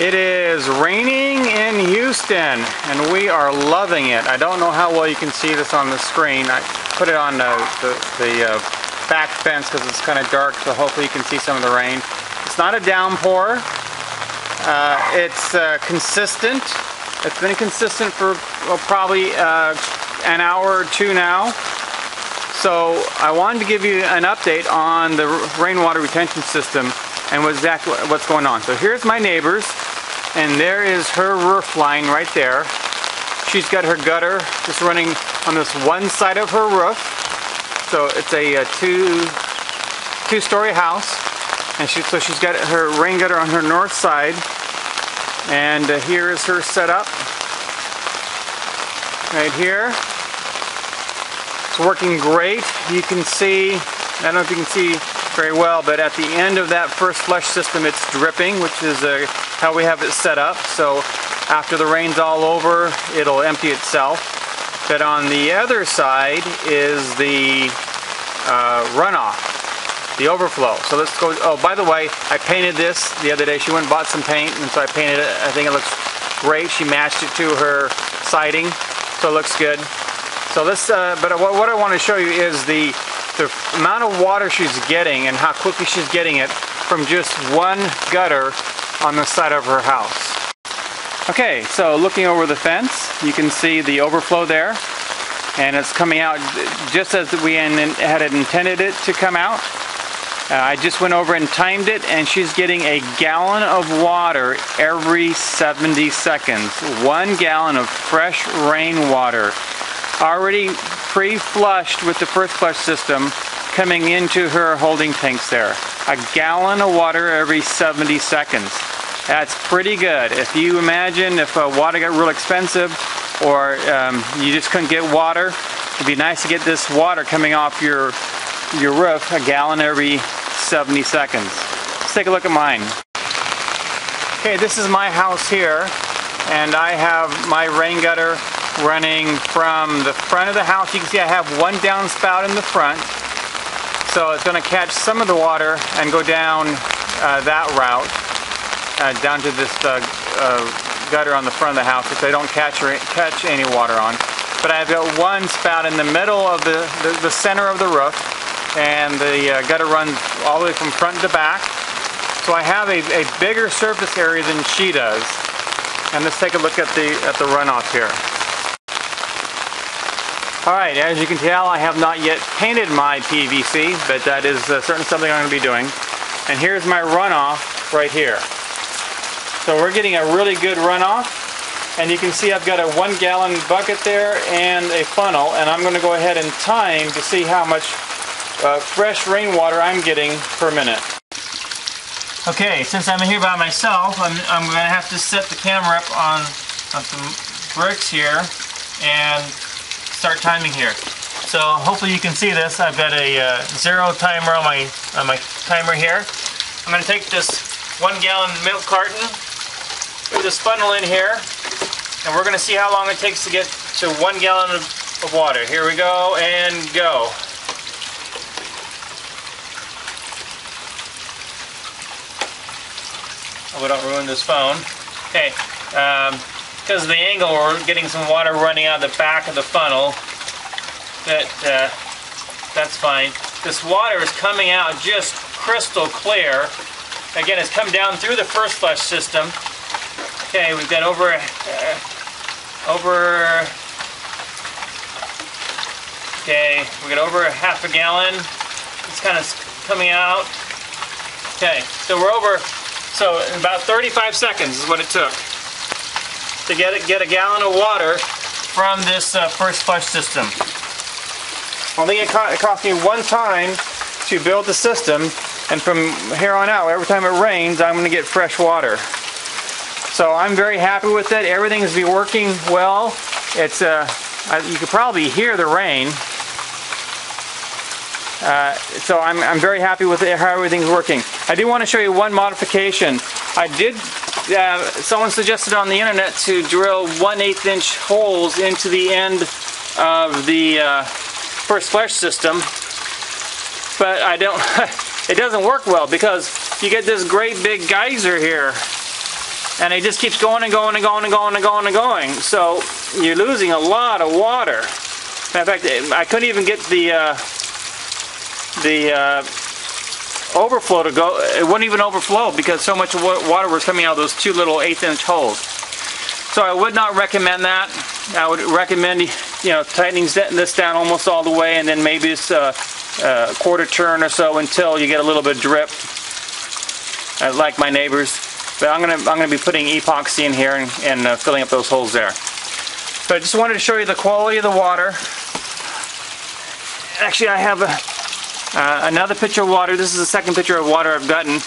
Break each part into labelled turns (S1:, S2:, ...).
S1: It is raining in Houston and we are loving it. I don't know how well you can see this on the screen. I put it on the, the, the uh, back fence because it's kind of dark so hopefully you can see some of the rain. It's not a downpour. Uh, it's uh, consistent. It's been consistent for well, probably uh, an hour or two now. So I wanted to give you an update on the rainwater retention system and what's going on. So here's my neighbors and there is her roof line right there. She's got her gutter just running on this one side of her roof. So it's a, a two two-story house, and she, so she's got her rain gutter on her north side. And uh, here is her setup right here. It's working great. You can see, I don't know if you can see very well, but at the end of that first flush system it's dripping, which is uh, how we have it set up. So after the rain's all over, it'll empty itself. But on the other side is the uh, runoff, the overflow. So let's go, oh, by the way, I painted this the other day. She went and bought some paint, and so I painted it. I think it looks great. She matched it to her siding, so it looks good. So this, uh, but what, what I want to show you is the the amount of water she's getting and how quickly she's getting it from just one gutter on the side of her house. Okay, so looking over the fence, you can see the overflow there. And it's coming out just as we had intended it to come out. Uh, I just went over and timed it and she's getting a gallon of water every 70 seconds. One gallon of fresh rainwater. Already pre-flushed with the first flush system coming into her holding tanks there. A gallon of water every 70 seconds. That's pretty good. If you imagine if uh, water got real expensive or um, you just couldn't get water, it'd be nice to get this water coming off your, your roof, a gallon every 70 seconds. Let's take a look at mine. Okay, this is my house here and I have my rain gutter running from the front of the house. You can see I have one downspout in the front. So it's going to catch some of the water and go down uh, that route, uh, down to this uh, uh, gutter on the front of the house, which I don't catch, or, catch any water on. But I've got one spout in the middle of the, the, the center of the roof, and the uh, gutter runs all the way from front to back. So I have a, a bigger surface area than she does. And let's take a look at the, at the runoff here. Alright, as you can tell, I have not yet painted my PVC, but that is uh, certainly something I'm going to be doing. And here's my runoff right here. So we're getting a really good runoff. And you can see I've got a one gallon bucket there and a funnel. And I'm going to go ahead and time to see how much uh, fresh rainwater I'm getting per minute. Okay, since I'm here by myself, I'm, I'm going to have to set the camera up on, on some bricks here. And start timing here. So hopefully you can see this. I've got a uh, zero timer on my on my timer here. I'm going to take this one gallon milk carton, put this funnel in here, and we're going to see how long it takes to get to one gallon of, of water. Here we go and go. Hope I don't ruin this phone. Okay. Um, because of the angle, we're getting some water running out of the back of the funnel. That uh, that's fine. This water is coming out just crystal clear. Again, it's come down through the first flush system. Okay, we've got over uh, over. Okay, we got over a half a gallon. It's kind of coming out. Okay, so we're over. So in about 35 seconds is what it took to get, it, get a gallon of water from this uh, first flush system. Only it, co it cost me one time to build the system and from here on out, every time it rains, I'm going to get fresh water. So I'm very happy with it. Everything's be working well. It's uh, you could probably hear the rain. Uh, so I'm, I'm very happy with it, how everything's working. I do want to show you one modification. I did uh, someone suggested on the internet to drill 1 8 inch holes into the end of the uh, first flush system but I don't it doesn't work well because you get this great big geyser here and it just keeps going and going and going and going and going and going. So you're losing a lot of water. In fact, I couldn't even get the uh, the uh, overflow to go. It wouldn't even overflow because so much water was coming out of those two little eighth-inch holes. So I would not recommend that. I would recommend you know tightening this down almost all the way, and then maybe just a, a quarter turn or so until you get a little bit of drip, uh, like my neighbors. But I'm gonna I'm gonna be putting epoxy in here and, and uh, filling up those holes there. So I just wanted to show you the quality of the water. Actually, I have a, uh, another picture of water. This is the second picture of water I've gotten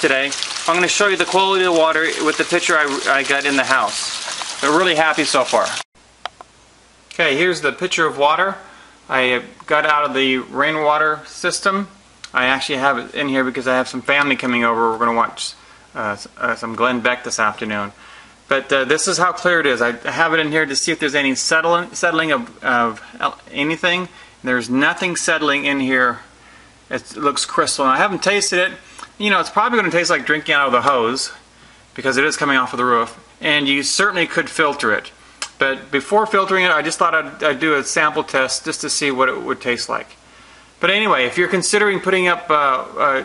S1: today. I'm going to show you the quality of the water with the picture I, I got in the house. They're really happy so far. Okay, here's the pitcher of water. I got out of the rainwater system. I actually have it in here because I have some family coming over. We're going to watch uh, uh, some Glenn Beck this afternoon. But uh, this is how clear it is. I have it in here to see if there's any settling, settling of, of anything. There's nothing settling in here. It looks crystal. I haven't tasted it. You know, it's probably going to taste like drinking out of the hose because it is coming off of the roof. And you certainly could filter it. But before filtering it, I just thought I'd, I'd do a sample test just to see what it would taste like. But anyway, if you're considering putting up uh, uh,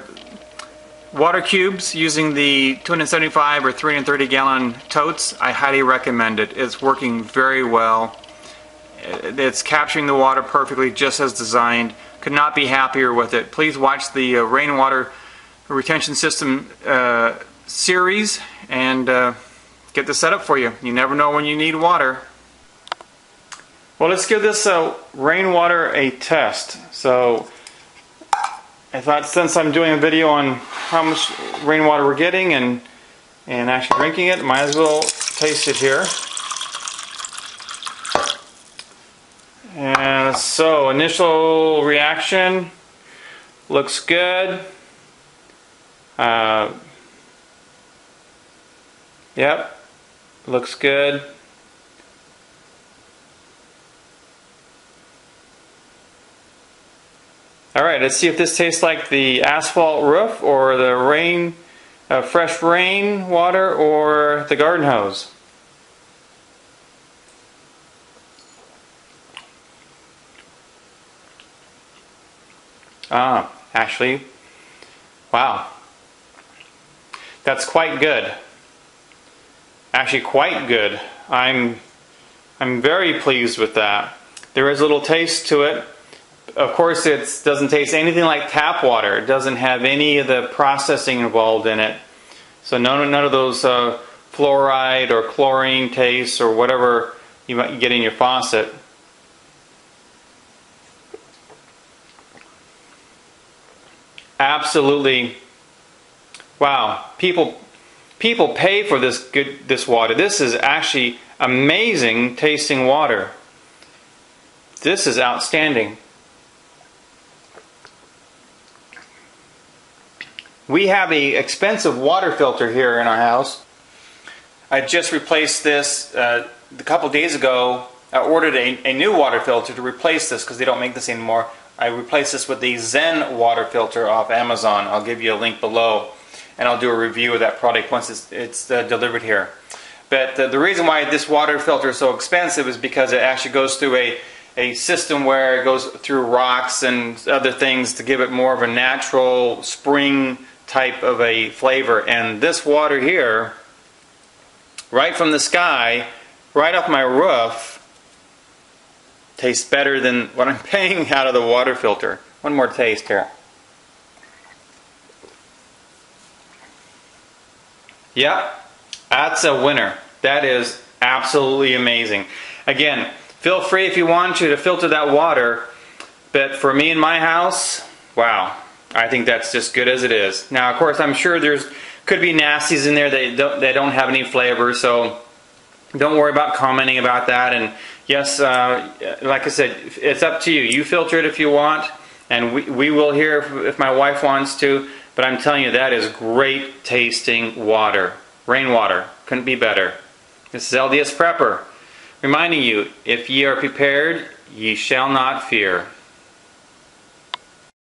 S1: water cubes using the 275 or 330 gallon totes, I highly recommend it. It's working very well. It's capturing the water perfectly just as designed. Could not be happier with it. Please watch the uh, rainwater retention system uh, series and uh, get this set up for you. You never know when you need water. Well, let's give this uh, rainwater a test. So I thought since I'm doing a video on how much rainwater we're getting and and actually drinking it, might as well taste it here. And so initial reaction looks good. Uh, yep, looks good. All right, let's see if this tastes like the asphalt roof or the rain, uh, fresh rain water or the garden hose. Ah, actually, wow. That's quite good. Actually, quite good. I'm, I'm very pleased with that. There is a little taste to it of course, it doesn't taste anything like tap water. It doesn't have any of the processing involved in it. So none, none of those uh, fluoride or chlorine tastes or whatever you might get in your faucet. Absolutely, wow! People, people pay for this good this water. This is actually amazing tasting water. This is outstanding. We have a expensive water filter here in our house. I just replaced this uh, a couple days ago. I ordered a, a new water filter to replace this because they don't make this anymore. I replaced this with the Zen water filter off Amazon. I'll give you a link below and I'll do a review of that product once it's, it's uh, delivered here. But uh, the reason why this water filter is so expensive is because it actually goes through a, a system where it goes through rocks and other things to give it more of a natural spring type of a flavor. And this water here, right from the sky, right off my roof, tastes better than what I'm paying out of the water filter. One more taste here. Yep, that's a winner. That is absolutely amazing. Again, feel free if you want to to filter that water, but for me in my house, wow, I think that's just good as it is. Now, of course, I'm sure there's could be nasties in there that don't, that don't have any flavor, so don't worry about commenting about that. And yes, uh, like I said, it's up to you. You filter it if you want, and we, we will hear if, if my wife wants to. But I'm telling you, that is great tasting water. Rainwater. Couldn't be better. This is LDS Prepper reminding you, if ye are prepared, ye shall not fear.